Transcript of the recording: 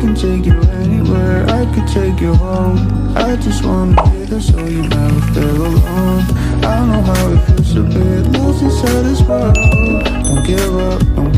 can take you anywhere, I could take you home. I just wanna be there so you never feel alone. I know how it feels to be this world Don't give up, don't